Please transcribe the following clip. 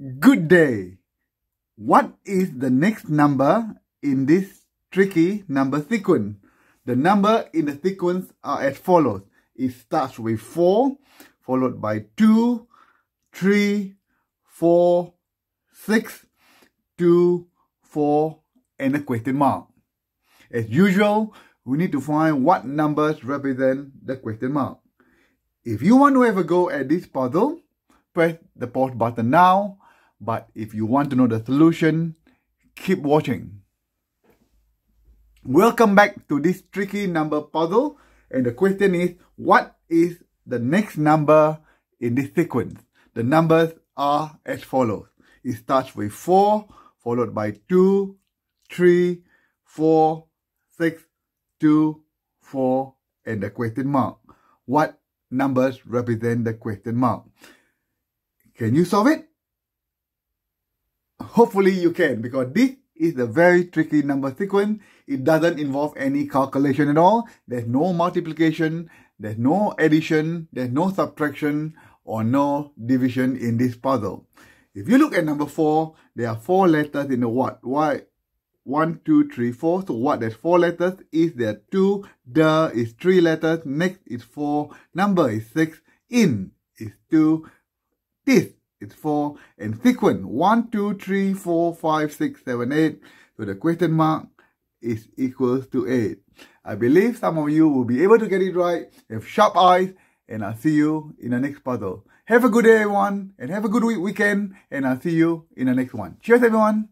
Good day. What is the next number in this tricky number sequence? The number in the sequence are as follows. It starts with 4, followed by 2, 3, 4, 6, 2, 4, and a question mark. As usual, we need to find what numbers represent the question mark. If you want to have a go at this puzzle, press the pause button now. But if you want to know the solution, keep watching. Welcome back to this tricky number puzzle. And the question is, what is the next number in this sequence? The numbers are as follows. It starts with 4, followed by 2, 3, 4, 6, 2, 4, and the question mark. What numbers represent the question mark? Can you solve it? Hopefully you can because this is a very tricky number sequence. It doesn't involve any calculation at all. There's no multiplication, there's no addition, there's no subtraction or no division in this puzzle. If you look at number 4, there are 4 letters in the what? Why? 1, 2, 3, 4. So what? There's 4 letters. Is there 2? The is 3 letters. Next is 4. Number is 6. In is 2. This is 4. And sequence 1, 2, 3, 4, 5, 6, 7, 8. So the question mark is equals to 8. I believe some of you will be able to get it right, have sharp eyes, and I'll see you in the next puzzle. Have a good day, everyone, and have a good week weekend, and I'll see you in the next one. Cheers, everyone.